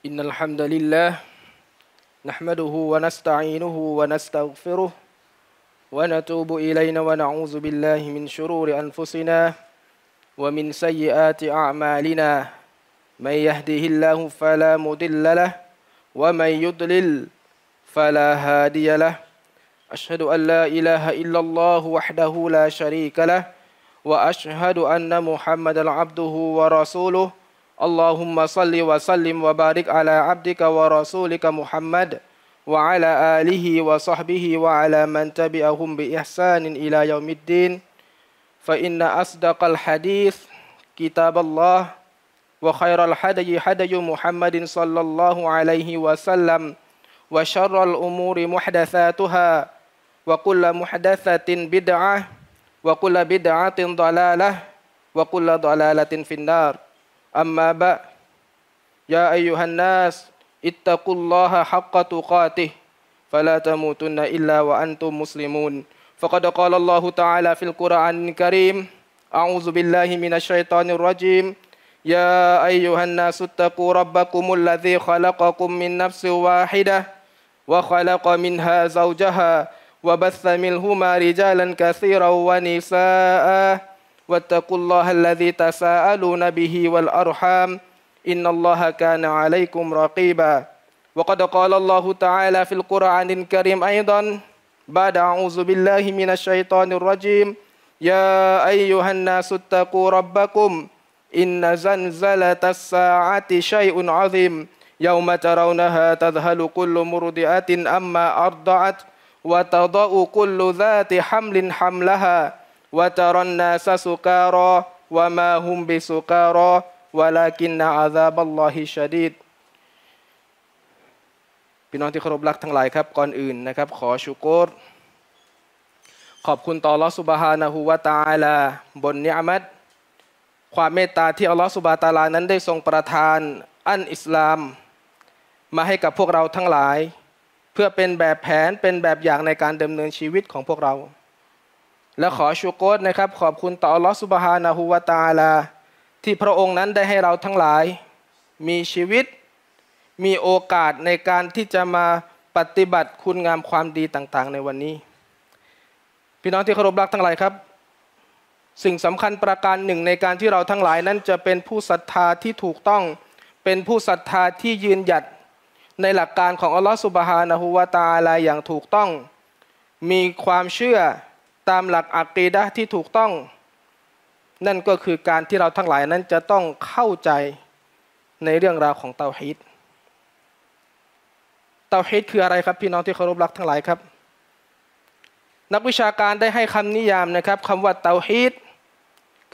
إن الحمد لله نحمده ونستعينه ونستغفره ونتوب إلينا ونعوذ بالله من شرور أنفسنا ومن سيئات أعمالنا. من يهده الله فلا مضل له ومن يضلل فلا هادي له. أشهد أن لا إله إلا الله وحده لا شريك له وأشهد أن محمدا عبده ورسوله. اللهم صل وسلم وبارك على عبدك ورسولك محمد وعلى آله وصحبه وعلى من تبعهم بإحسان إلى يوم الدين فإن أصدق الحديث كتاب الله وخير الحدي حدي محمد صلى الله عليه وسلم وشر الأمور محدثاتها وكل محدثة بدعة وكل بدعة ضلالة وكل ضلالة في النار أما بعد يا أيها الناس اتقوا الله حق تقاته فلا تموتن إلا وأنتم مسلمون. فقد قال الله تعالى في القرآن الكريم أعوذ بالله من الشيطان الرجيم. يا أيها الناس اتقوا ربكم الذي خلقكم من نفس واحدة وخلق منها زوجها وبث منهما رجالا كثيرا ونساء. واتقوا الله الذي تساءلون به والأرحام إن الله كان عليكم رقيبا. وقد قال الله تعالى في القرآن الكريم أيضا بعد أعوذ بالله من الشيطان الرجيم. يا أيها الناس اتقوا ربكم إن زلزلة الساعة شيء عظيم. يوم ترونها تذهل كل مرضئة أما أرضعت وتضأ كل ذات حمل حملها. وترى الناس سكارى وما هم بسكارى ولكن عذاب الله شديد พี่น้องที่เคารพรักทั้งหลายครับก่อนอื่นนะครับ ขอชุกรขอบคุณต่อลอสุบฮานะฮูวาตาลาบนเนืมัดความเมตตาที่อัลลอฮฺสุบฮาตาลานั้นได้ทรงประทานอันอิสลาม มาให้กับพวกเราทั้งหลาย เพื่อเป็นแบบแผนเป็นแบบอย่างในการดำเนินชีวิตของพวกเรา และขอชูโกรนะครับ ขอบคุณต่ออัลลอฮฺสุบฮานะฮูวาตาลา ที่พระองค์นั้นได้ให้เราทั้งหลาย มีชีวิต มีโอกาสในการที่จะมาปฏิบัติคุณงามความดีต่างๆ ในวันนี้ พี่น้องที่เคารพรักทั้งหลายครับ สิ่งสำคัญประการหนึ่งในการที่เราทั้งหลายนั้นจะเป็นผู้ศรัทธาที่ถูกต้อง เป็นผู้ศรัทธาที่ยืนหยัดในหลักการของอัลลอฮฺสุบฮานะฮูวาตาลาอย่างถูกต้อง มีความเชื่อ ตามหลักอักีดะที่ถูกต้อง นั่นก็คือการที่เราทั้งหลายนั้นจะต้องเข้าใจในเรื่องราวของเตาฮีดเตาฮีดคืออะไรครับพี่น้องที่เคารพรักทั้งหลายครับ นักวิชาการได้ให้คำนิยามนะครับคำว่าเตาฮีด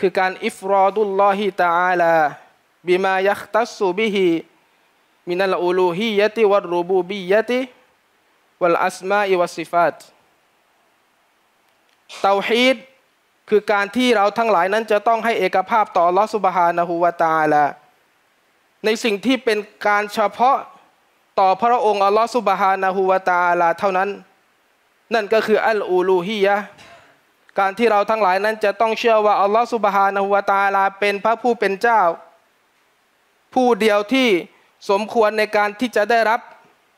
คือการإفراد الله تعالى بما يختص به من الألوهية والربوبية والأسماء والصفات เตาฮีดคือการที่เราทั้งหลายนั้นจะต้องให้เอกภาพต่ออัลลอฮฺ سبحانه وتعالىในสิ่งที่เป็นการเฉพาะต่อพระองค์อัลลอฮฺ سبحانه وتعالىเท่านั้น นั่นก็คืออัลอูลูฮียะการที่เราทั้งหลายนั้นจะต้องเชื่อว่าอัลลอฮฺสุบฮานะฮูวาตาลาเป็นพระผู้เป็นเจ้า ผู้เดียวที่สมควรในการที่จะได้รับ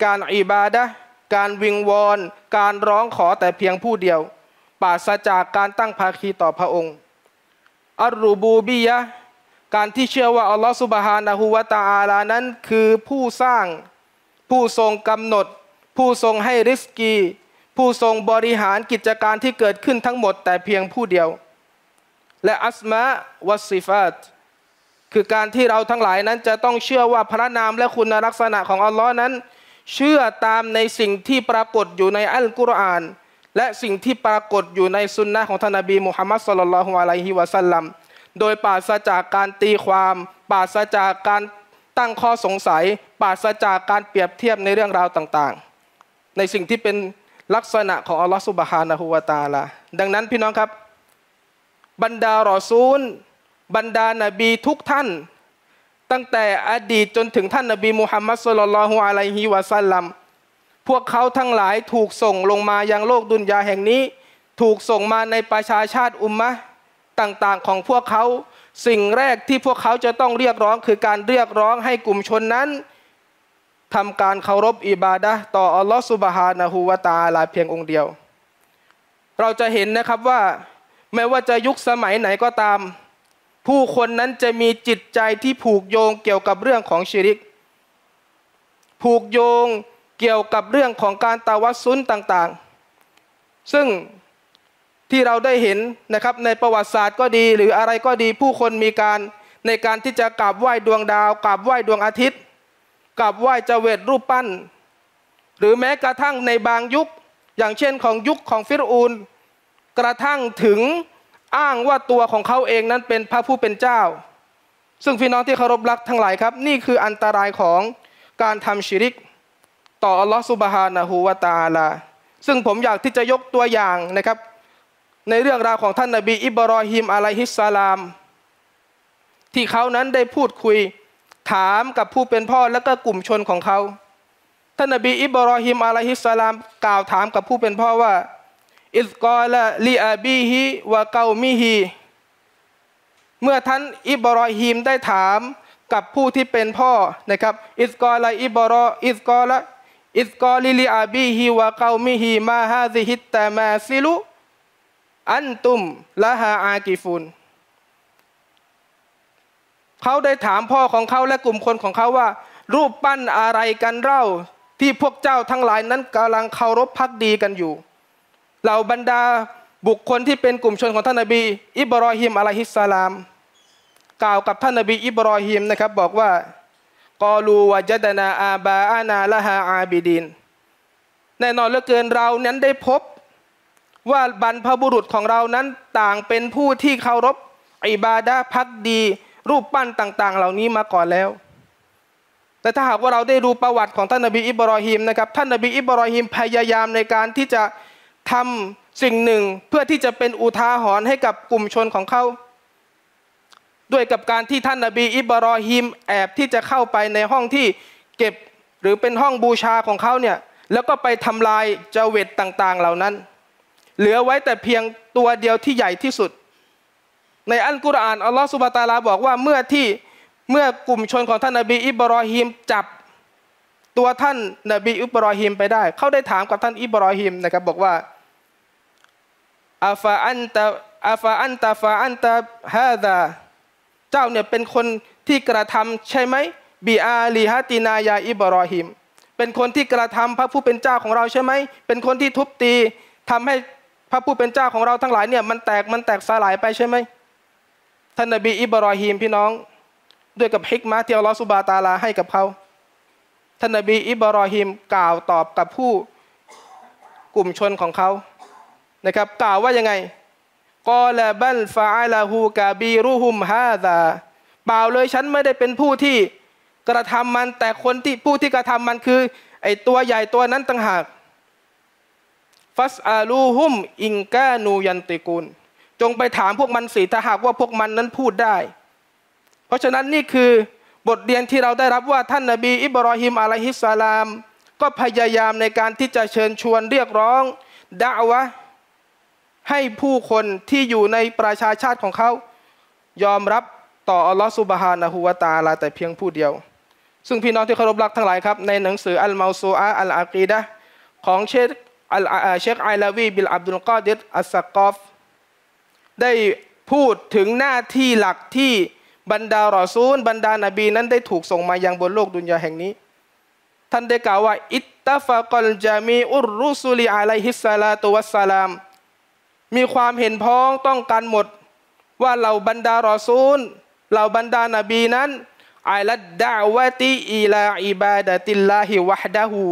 การอิบาดะการวิงวอน การร้องขอแต่เพียงผู้เดียว ปราศจากการตั้งภาคีต่อพระองค์ อัลรูบูบียะการที่เชื่อว่าอัลลอฮฺสุบฮานะฮูวาตาอาลานั้นคือผู้สร้างผู้ทรงกำหนด ผู้ทรงให้ริสกี ผู้ทรงบริหารกิจการที่เกิดขึ้นทั้งหมดแต่เพียงผู้เดียว และอัสมาวัสซิฟาตคือการที่เราทั้งหลายนั้นจะต้องเชื่อว่าพระนามและคุณลักษณะของอัลลอฮ์นั้น เชื่อตามในสิ่งที่ปรากฏอยู่ในอัลกุรอาน และสิ่งที่ปรากฏอยู่ในสุนนะของท่านนบีมุฮัมมัดสุลลัลฮุอะลัยฮิวะสัลลัมโดยปราศจากการตีความปราศจากการตั้งข้อสงสัยปราศจากการเปรียบเทียบในเรื่องราวต่างๆ ในสิ่งที่เป็นลักษณะของอัลลอฮฺสุบฮานะฮูวาตาลาดังนั้นพี่น้องครับ บรรดารอซูล บรรดานาบีทุกท่าน ตั้งแต่อดีตจนถึงท่านนบีมุฮัมมัดสุลลัลฮุอะลัยฮิวะสัลลัม พวกเขาทั้งหลายถูกส่งลงมายังโลกดุนยาแห่งนี้ ถูกส่งมาในประชาชาติอุมมะต่างๆ ของพวกเขาสิ่งแรกที่พวกเขาจะต้องเรียกร้องคือการเรียกร้องให้กลุ่มชนนั้นทำการเคารพอิบาดะต่ออัลลอฮฺสุบฮานะฮูวาตาลาเพียงองค์เดียว เราจะเห็นนะครับว่าแม้ว่าจะยุคสมัยไหนก็ตาม ผู้คนนั้นจะมีจิตใจที่ผูกโยงเกี่ยวกับเรื่องของชิริก ผูกโยง เกี่ยวกับเรื่องของการตาวัซุนต่างๆ ซึ่งที่เราได้เห็นนะครับในประวัติศาสตร์ก็ดี หรืออะไรก็ดีผู้คนมีการในการที่จะกราบไหว้ดวงดาวกราบไหว้ดวงอาทิตย์กราบไหว้เจเวตรูปปั้น หรือแม้กระทั่งในบางยุค อย่างเช่นของยุคของฟิรูนกระทั่งถึงอ้างว่าตัวของเขาเองนั้นเป็นพระผู้เป็นเจ้า ซึ่งพี่น้องที่เคารพรักทั้งหลายครับ นี่คืออันตรายของการทำชิริก ต่ออัลลอฮฺสุบฮานะฮูวาตาลา ซึ่งผมอยากที่จะยกตัวอย่างนะครับ ในเรื่องราวของท่านนบีอิบรอฮิมอะลัยฮิสสลาม ที่เขานั้นได้พูดคุยถามกับผู้เป็นพ่อและก็กลุ่มชนของเขา ท่านนบีอิบรอฮิมอะลัยฮิสสลาม กล่าวถามกับผู้เป็นพ่อว่า อิสกอละลีอาบีฮิวะเกามิฮีเมื่อท่านอิบรอฮิมได้ถามกับผู้ที่เป็นพ่อนะครับ إذ قال إبرا إذ قال إذ قال لأبيه وقومه ما هذه التماثيل التي أنتم لها عاكفونเขาได้ถามพ่อของเขาและกลุ่มคนของเขาว่า รูปปั้นอะไรกันเล่าที่พวกเจ้าทั้งหลายนั้นกำลังเคารพภักดีกันอยู่เหล่าบรรดาบุคคลที่เป็นกลุ่มชนของท่านนบี อิบรอฮิมอะลัยฮิสสลาม กล่าวกับท่านนบีอิบรอฮิมนะครับบอกว่า กอลูวะจัดนาอาบาอานาละฮาอาบิดินแน่นอนเหลือเกินเรานั้นได้พบว่าบรรพบุรุษของเรานั้นต่างเป็นผู้ที่เคารพอิบาดาพักดี รูปปั้นต่าง ๆ เหล่านี้มาก่อนแล้ว แต่ถ้าหากว่าเราได้ดูประวัติของท่านนบีอิบรอฮิมนะครับท่านนบีอิบรอฮิมพยายามในการที่จะทำสิ่งหนึ่งเพื่อที่จะเป็นอุทาหรณ์ให้กับกลุ่มชนของเขา ด้วยกับการที่ท่านนบีอิบรอฮิมแอบที่จะเข้าไปในห้องที่เก็บหรือเป็นห้องบูชาของเขาเนี่ยแล้วก็ไปทำลายเจเวตต่าง ๆ เหล่านั้น เหลือไว้แต่เพียงตัวเดียวที่ใหญ่ที่สุด ในอัลกุรอานอัลลอฮฺสุบะตาลาบอกว่าเมื่อที่เมื่อกลุ่มชนของท่านนบีอิบรอฮิมจับตัวท่านนบีอิบรอฮิมไปได้ เขาได้ถามกับท่านอิบรอฮิมนะครับบอกว่าอาฟาอันตาอาฟาอันตาฟาอันตาฮาดา เจ้าเนี่ยเป็นคนที่กระทำใช่ไหมบีอาลีฮัตินายาอิบรอฮิม เป็นคนที่กระทำพระผู้เป็นเจ้าของเราใช่ไหม เป็นคนที่ทุบตีทำให้พระผู้เป็นเจ้าของเราทั้งหลายเนี่ยมันแตกมันแตกสลายไปใช่ไหมท่านนบีอิบรอฮีมพี่น้อง ด้วยกับฮิกมาที่อัลลอฮฺสุบาตาลาให้กับเขาท่านนบีอิบรอฮีมกล่าวตอบกับผู้กลุ่มชนของเขานะครับ กล่าวว่ายังไง กอลาบัลฟาอัลาฮูกาบีรุฮุมฮาดาเปล่าเลยฉันไม่ได้เป็นผู้ที่กระทำมันแต่คนที่ผู้ที่กระทำมันคือไอตัวใหญ่ตัวนั้นต่างหากฟัสอาลูฮุมอิงกานูยันติกุลจงไปถามพวกมันสิถ้าหากว่าพวกมันนั้นพูดได้ เพราะฉะนั้นนี่คือบทเรียนที่เราได้รับว่าท่านนาบีอิบรอฮิมอะลัยฮิสสลาม ก็พยายามในการที่จะเชิญชวนเรียกร้องด่าวะ ให้ผู้คนที่อยู่ในประชาชาติของเขา ยอมรับต่ออัลลอฮฺสุบฮานะฮูวาตาลาแต่เพียงผู้เดียว ซึ่งพี่น้องที่เคารพรักทั้งหลายครับ ในหนังสืออัลมาซูอาอัลอากีดะของเชคอัลเชคอะลาวีบินอับดุลกอดิรอัสซักกอฟได้พูดถึงหน้าที่หลักที่บรรดารอซูล บรรดานาบีนั้นได้ถูกส่งมายังบนโลกดุนยาแห่งนี้ ท่านได้กล่าวว่า اتفق جميع الرسل عليهم الصلاة والسلام มีความเห็นพ้องต้องกันหมด ว่าเหล่าบรรดารอซูลเหล่าบรรดานาบีนั้นعلى الدعوة إلى عبادة الله وحده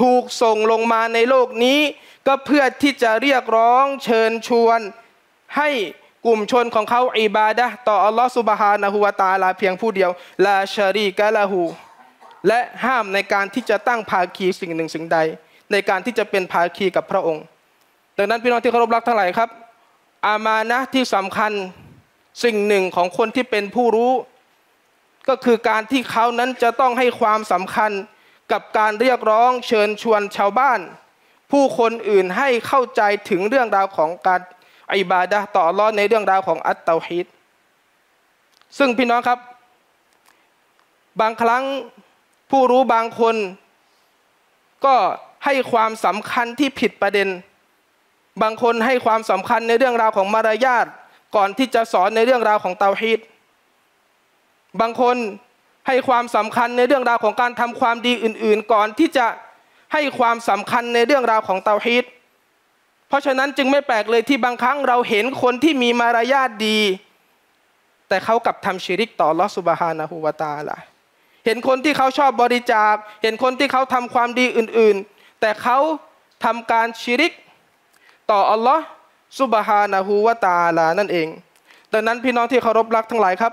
ถูกส่งลงมาในโลกนี้ ก็เพื่อที่จะเรียกร้องเชิญชวน ให้กลุ่มชนของเขาอิบาดะต่ออัลลอฮฺสุบฮานะฮูวาตาลาเพียงผู้เดียวลาชารีกะละหูและห้ามในการที่จะตั้งภาคีสิ่งหนึ่งสิ่งใด ในการที่จะเป็นภาคีกับพระองค์ ดังนั้นพี่น้องที่เคารพรักทั้งหลายครับ อามานะที่สำคัญสิ่งหนึ่งของคนที่เป็นผู้รู้ ก็คือการที่เขานั้นจะต้องให้ความสำคัญกับการเรียกร้องเชิญชวนชาวบ้าน ผู้คนอื่นให้เข้าใจถึงเรื่องราวของการอิบาดะต่อรอดในเรื่องราวของอัตเตาฮิดซึ่งพี่น้องครับ บางครั้งผู้รู้บางคน ก็ให้ความสำคัญที่ผิดประเด็น บางคนให้ความสำคัญในเรื่องราวของมารยาทก่อนที่จะสอนในเรื่องราวของเตาฮีดบางคนให้ความสำคัญในเรื่องราวของการทำความดีอื่น ๆ ก่อนที่จะให้ความสำคัญในเรื่องราวของเตาฮีดเพราะฉะนั้นจึงไม่แปลกเลยที่บางครั้งเราเห็นคนที่มีมารยาทดี แต่เขากลับทำชิริกต่อลอสุบฮานะฮูวาตาละเห็นคนที่เขาชอบบริจาค เห็นคนที่เขาทำความดีอื่น ๆ แต่เขาทำการชิริก ต่ออัลลอฮ์สุบฮานะฮูวาตาลานั่นเอง ดังนั้นพี่น้องที่เคารพรักทั้งหลายครับ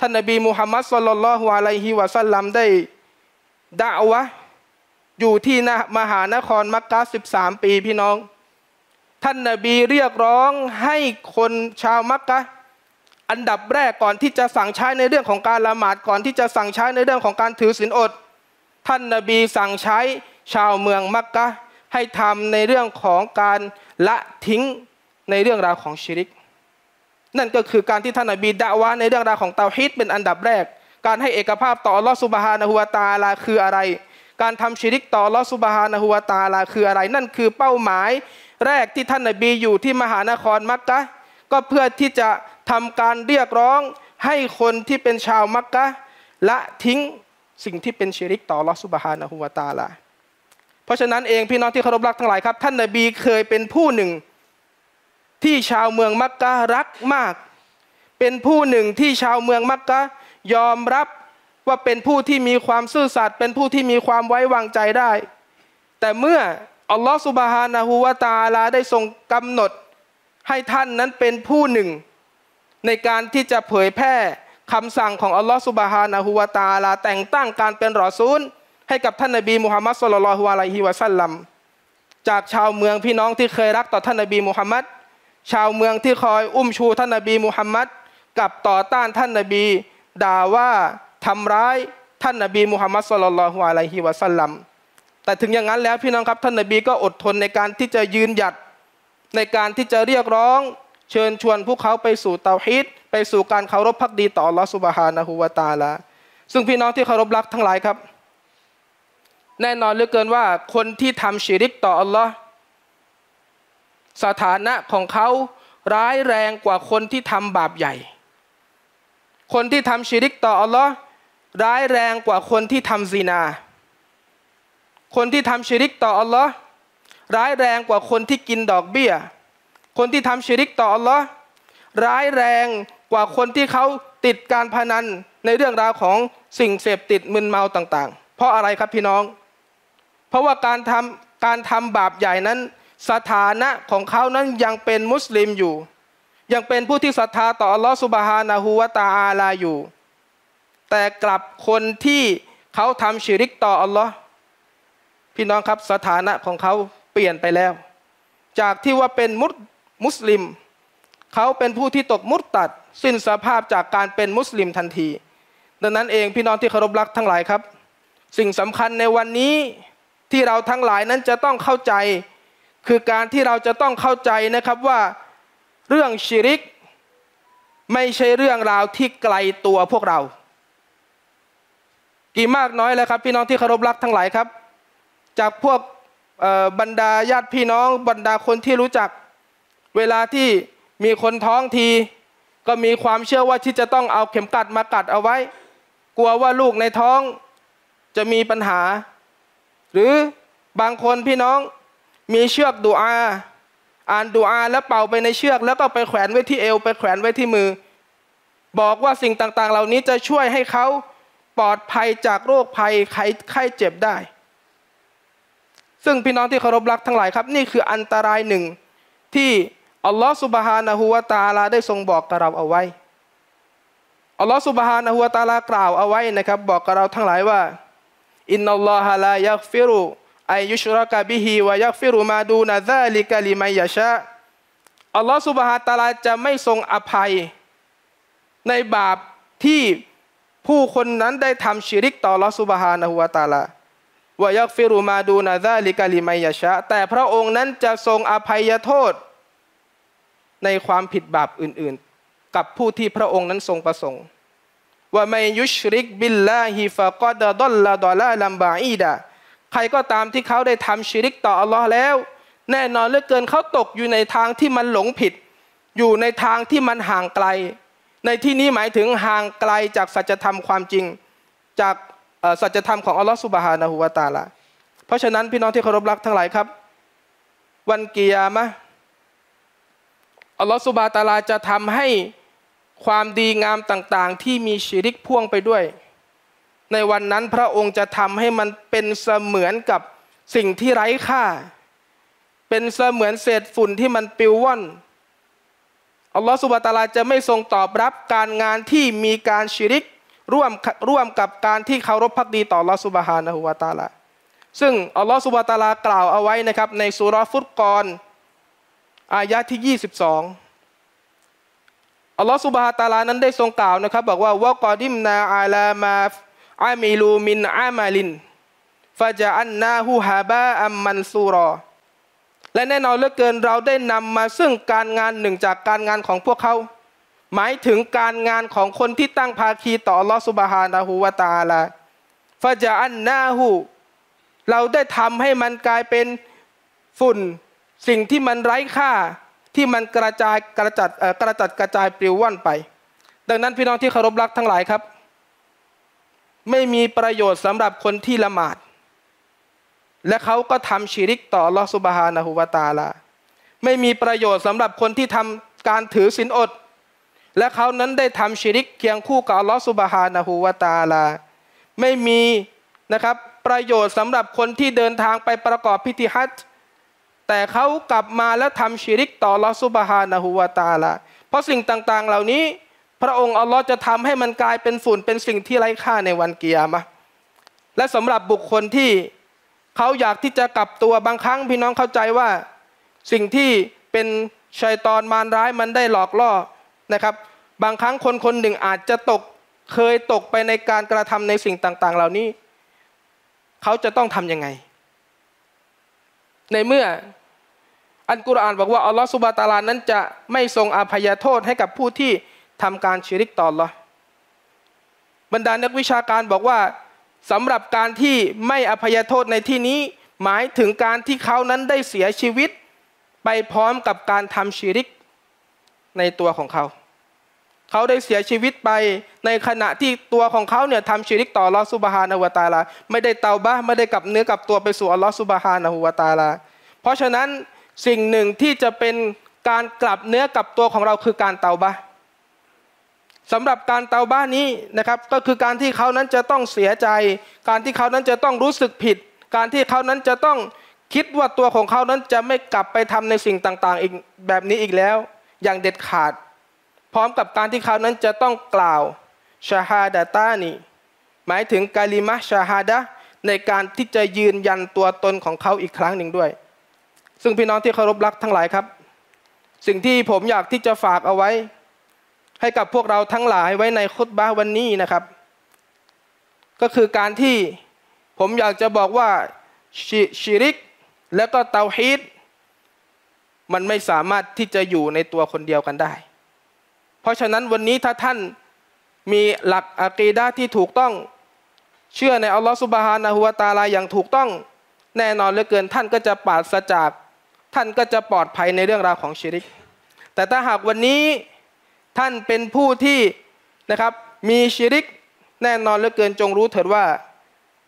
ท่านนบีมุฮัมมัดสุลลัลฮวาลัยฮิวะสัลลัมได้ด่าวะอยู่ที่มหานครมักกะสิบสามปีพี่น้อง ท่านนบีเรียกร้องให้คนชาวมักกะอันดับแรกก่อนที่จะสั่งใช้ในเรื่องของการละหมาดก่อนที่จะสั่งใช้ในเรื่องของการถือศีลอด ท่านนบีสั่งใช้ชาวเมืองมักกะ ให้ทำในเรื่องของการละทิ้งในเรื่องราวของชิริก นั่นก็คือการที่ท่านนบีด่าวะในเรื่องราวของเตาฮิดเป็นอันดับแรก การให้เอกภาพต่อลอสุบฮานะฮุวาตาลาคืออะไร การทำชิริกต่อลอสุบฮานะฮุวาตาลาคืออะไร นั่นคือเป้าหมายแรกที่ท่านนบีอยู่ที่มหานครมักกะก็เพื่อที่จะทำการเรียกร้องให้คนที่เป็นชาวมักกะละทิ้งสิ่งที่เป็นชิริกต่อลอสุบฮานะฮุวาตาลา เพราะฉะนั้นเองพี่น้องที่เคารพรักทั้งหลายครับ ท่านนบีเคยเป็นผู้หนึ่ง ที่ชาวเมืองมักกะรักมาก เป็นผู้หนึ่งที่ชาวเมืองมักกะยอมรับว่าเป็นผู้ที่มีความซื่อสัตย์เป็นผู้ที่มีความไว้วางใจได้ แต่เมื่ออัลลอฮฺสุบฮานะฮูวาตาลาได้ทรงกำหนด ให้ท่านนั้นเป็นผู้หนึ่ง ในการที่จะเผยแพร่คำสั่งของอัลลอฮฺสุบฮานะฮูวาตาลาแต่งตั้งการเป็นรอซูล ให้กับท่านนบีมุฮัมมัดสุลลัลฮุอะลัยฮิวะสัลลัมจากชาวเมืองพี่น้องที่เคยรักต่อท่านนบีมุฮัมมัดชาวเมืองที่คอยอุ้มชูท่านนบีมุฮัมมัดกับต่อต้านท่านนบี ด่าว่าทำร้ายท่านนบีมุฮัมมัดสุลลัลฮุอะลัยฮิวะสัลลัมแต่ถึงอย่างนั้นแล้วพี่น้องครับท่านนบีก็อดทนในการที่จะยืนหยัดในการที่จะเรียกร้องเชิญชวนพวกเขาไปสู่เตาฮิดไปสู่การเคารพพักดีต่อลอสุบฮานะฮูวาตาละซึ่งพี่น้องที่เคารพรักทั้งหลายครับ แน่นอนเหลือเกินว่าคนที่ทำชีริกต่ออัลลอฮ์สถานะของเขาร้ายแรงกว่าคนที่ทำบาปใหญ่ คนที่ทำชีริกต่ออัลลอฮ์ร้ายแรงกว่าคนที่ทำซีนา คนที่ทำชีริกต่ออัลลอฮ์ร้ายแรงกว่าคนที่กินดอกเบี้ย คนที่ทำชิริกต่ออัลลอฮ์ร้ายแรงกว่าคนที่เขาติดการพนันในเรื่องราวของสิ่งเสพติดมึนเมาต่าง ๆ เพราะอะไรครับพี่น้อง เพราะว่าการทำการทำบาปใหญ่นั้น สถานะของเขานั้นยังเป็นมุสลิมอยู่ ยังเป็นผู้ที่ศรัทธาต่ออัลลอฮ์สุบฮานาหูวาตาอาลาอยู่ แต่กลับคนที่เขาทำชิริกต่ออัลลอฮ์พี่น้องครับสถานะของเขาเปลี่ยนไปแล้ว จากที่ว่าเป็นมุสมุสลิม เขาเป็นผู้ที่ตกมุตตัด สิ้นสภาพจากการเป็นมุสลิมทันที ดังนั้นเองพี่น้องที่เคารพรักทั้งหลายครับ สิ่งสำคัญในวันนี้ ที่เราทั้งหลายนั้นจะต้องเข้าใจ คือการที่เราจะต้องเข้าใจนะครับว่าเรื่องชิริก ไม่ใช่เรื่องราวที่ไกลตัวพวกเรา กี่มากน้อยแล้วครับ พี่น้องที่เคารพรักทั้งหลายครับ จากพวกบรรดาญาติพี่น้องบรรดาคนที่รู้จัก เวลาที่มีคนท้องที ก็มีความเชื่อว่าที่จะต้องเอาเข็มกัดมากัดเอาไว้ กลัวว่าลูกในท้องจะมีปัญหา หรือบางคนพี่น้องมีเชือกดูอา อ่านดูอาแล้วเป่าไปในเชือก แล้วก็ไปแขวนไว้ที่เอว ไปแขวนไว้ที่มือ บอกว่าสิ่งต่างๆ เหล่านี้จะช่วยให้เขาปลอดภัยจากโรคภัยไข้ไข้เจ็บได้ ซึ่งพี่น้องที่เคารพรักทั้งหลายครับ นี่คืออันตรายหนึ่งที่อัลลอฮฺสุบฮานะฮูวาตาลาได้ทรงบอกกับเราเอาไว้อัลลอฮฺสุบฮานะฮูวาตาลากล่าวเอาไว้นะครับ บอกกับเราทั้งหลายว่า อินนัลลอฮะลายักฟิรุأن يشرك به ويغفر ما دون ذلك لمن يشاء อัลลอฮฺ سبحانه وتعالىจะไม่ทรงอภัย ในบาปที่ผู้คนนั้นได้ทำชิริกต่ออัลลอฮฺ سبحانه وتعالى ويغفر ما دون ذلك لمن يشاءแต่พระองค์นั้นจะทรงอภัยโทษ ในความผิดบาปอื่นๆ กับผู้ที่พระองค์นั้นทรงประสงค์ ومن يشرك بالله فقد ضل ضلالا بعيداใครก็ตามที่เขาได้ทำชิริกต่ออัลลอฮ์แล้ว แน่นอนเหลือเกินเขาตกอยู่ในทางที่มันหลงผิด อยู่ในทางที่มันห่างไกล ในที่นี้หมายถึงห่างไกลจากสัจธรรมความจริง จากสัจธรรมของอัลลอฮ์สุบฮานะฮูวาตาละเพราะฉะนั้นพี่น้องที่เคารพรักทั้งหลายครับ วันกิยามะอัลลอฮฺสุบฮาตาลาจะทำให้ ความดีงามต่างๆ ที่มีชีริกพ่วงไปด้วย ในวันนั้นพระองค์จะทำให้มันเป็นเสมือนกับสิ่งที่ไร้ค่า เป็นเสมือนเศษฝุ่นที่มันปิวว่อนอัลลอฮฺสุบาตาลาจะไม่ทรงตอบรับการงานที่มีการชีริกร่วมร่วมกับการที่เคารพพักดีต่ออัลลอฮฺสุบฮานะฮูวาตาลาซึ่งอัลลอฮฺสุบาตาลากล่าวเอาไว้นะครับในสุรฟุตกรอายะที่ 22 อัลลอฮฺสุบฮาตาลานั้นได้ทรงกล่าวนะครับ บอกว่าวะกอดิมนาอาลามาอามิลูมินอามาลินฟาจาอันนาฮูฮาบาอัมมันซูรอและแน่นอนเหลือเกินเราได้นำมาซึ่งการงานหนึ่งจากการงานของพวกเขา หมายถึงการงานของคนที่ตั้งภาคีต่ออัลลอฮฺสุบฮานะฮูวาตาลาฟาจาอันนาฮูเราได้ทำให้มันกลายเป็นฝุ่น สิ่งที่มันไร้ค่า ที่มันกระจายกระจัดกระจัดกระจายปลิวว่อนไป ดังนั้นพี่น้องที่เคารพรักทั้งหลายครับ ไม่มีประโยชน์สำหรับคนที่ละหมาด และเขาก็ทำชีริกต่อลอสุบฮานะฮูวาตาลา ไม่มีประโยชน์สำหรับคนที่ทำการถือศีลอด และเขานั้นได้ทำชีริกเคียงคู่กับลอสุบฮานะฮูวาตาลา ไม่มีนะครับประโยชน์สำหรับคนที่เดินทางไปประกอบพิธีฮัจญ์ แต่เขากลับมาแล้วทำชิริกต่อลอสุบฮานะฮูวาตาละเพราะสิ่งต่างๆ เหล่านี้ พระองค์อัลลอฮ์จะทำให้มันกลายเป็นฝุ่นเป็นสิ่งที่ไร้ค่าในวันเกียร์มะและสำหรับบุคคลที่เขาอยากที่จะกลับตัวบางครั้งพี่น้องเข้าใจว่า สิ่งที่เป็นชัยตอนมารร้ายมันได้หลอกล่อนะครับ บางครั้งคนคนหนึ่งอาจจะตกเคยตกไปในการกระทำในสิ่งต่าง ๆ เหล่านี้ เขาจะต้องทํำยังไง ในเมื่ออันกุรอานบอกว่าอัลลอฮฺสุบะตาลานั้นจะไม่ทรงอภัยโทษให้กับผู้ที่ทำการชิริกต่อละบรรดานักวิชาการบอกว่าสำหรับการที่ไม่อภัยโทษในที่นี้ หมายถึงการที่เขานั้นได้เสียชีวิต ไปพร้อมกับการทำชิริกในตัวของเขา เขาได้เสียชีวิตไป ในขณะที่ตัวของเขาเนี่ยทำชิริกต่ออัลลอฮฺสุบฮานะฮุวาตาลา ไม่ได้เตาบ้าไม่ได้กลับเนื้อกลับตัวไปสู่อัลลอฮฺสุบฮานะฮุวาตาลา เพราะฉะนั้นสิ่งหนึ่งที่จะเป็นการกลับเนื้อกลับตัวของเราคือการเตาบะสำหรับการเตาบ้านี้นะครับก็คือการที่เขานั้นจะต้องเสียใจ การที่เขานั้นจะต้องรู้สึกผิด การที่เขานั้นจะต้องคิดว่าตัวของเขานั้นจะไม่กลับไปทำในสิ่งต่าง ๆ อีกแบบนี้อีกแล้ว อย่างเด็ดขาด ร้อมกับการที่เขานั้นจะต้องกล่าวชาฮาดาตานีหมายถึงกาลิมะชาฮาดะในการที่จะยืนยันตัวตนของเขาอีกครั้งหนึ่งด้วย ซึ่งพี่น้องที่เคารพรักทั้งหลายครับ สิ่งที่ผมอยากที่จะฝากเอาไว้ ให้กับพวกเราทั้งหลายไว้ในคุตบ้าวันนี้นะครับ ก็คือการที่ผมอยากจะบอกว่าชิริก และก็เตาฮีดมันไม่สามารถที่จะอยู่ในตัวคนเดียวกันได้ เพราะฉะนั้นวันนี้ถ้าท่านมีหลักอะกีดาที่ถูกต้อง เชื่อในอัลลอฮฺสุบฮานะฮุวาตาลาอย่างถูกต้อง แน่นอนเหลือเกินท่านก็จะปราศจาก ท่านก็จะปลอดภัยในเรื่องราวของชิริก แต่ถ้าหากวันนี้ท่านเป็นผู้ที่นะครับมีชิริกแน่นอนเหลือเกินจงรู้เถิดว่า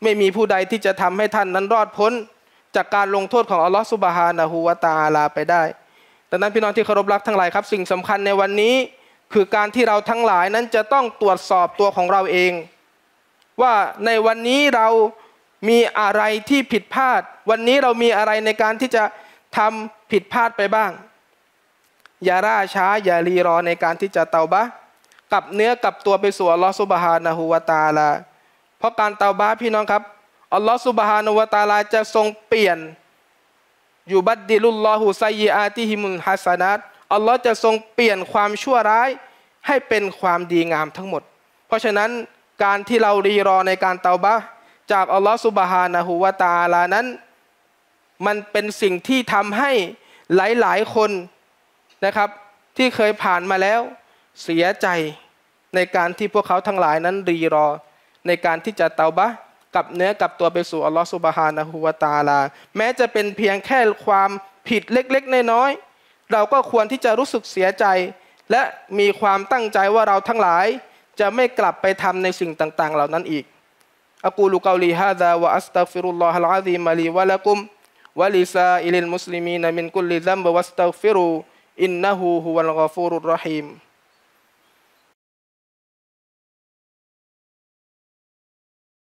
ไม่มีผู้ใดที่จะทำให้ท่านนั้นรอดพ้น จากการลงโทษของอัลลอฮฺสุบฮานะฮูวาตาลาไปได้ดังนั้นพี่น้องที่เคารพรักทั้งหลายครับ สิ่งสำคัญในวันนี้ คือการที่เราทั้งหลายนั้นจะต้องตรวจสอบตัวของเราเอง ว่าในวันนี้เรามีอะไรที่ผิดพลาด วันนี้เรามีอะไรในการที่จะทำผิดพลาดไปบ้าง อย่าร่าช้าอย่ารีรอในการที่จะเตาบะกับเนื้อกับตัวไปสู่อัลลอฮฺสุบฮานะฮูวาตาลาเพราะการเตาบะพี่น้องครับอัลลอฮฺสุบฮานะฮูวาตาลาจะทรงเปลี่ยนอยู่บัดดิลุลลอฮูไซยอาติฮิมุลฮัสนัด อัลลอฮ์จะทรงเปลี่ยนความชั่วร้ายให้เป็นความดีงามทั้งหมด เพราะฉะนั้นการที่เรารีรอในการเตาบะจากอัลลอฮฺสุบฮานะฮูวาตาลานั้น มันเป็นสิ่งที่ทำให้หลายๆคนนะครับ ที่เคยผ่านมาแล้วเสียใจในการที่พวกเขาทั้งหลายนั้นรีรอ ในการที่จะเตาบะกับเนื้อกับตัวไปสู่อัลลอฮฺสุบฮานะฮูวาตาลา แม้จะเป็นเพียงแค่ความผิดเล็ก ๆ น้อยๆ เราก็ควรที่จะรู้สึกเสียใจ และมีความตั้งใจว่าเราทั้งหลาย จะไม่กลับไปทำในสิ่งต่างๆ เหล่านั้นอีกอักูลูกาลีฮะดาวะอัสตัฟิรุลลอฮ์ลอาซีมลีวะละกุมولسائر المسلمين من كل ذنب فاستغفروه إنه هو الغفور الرحيم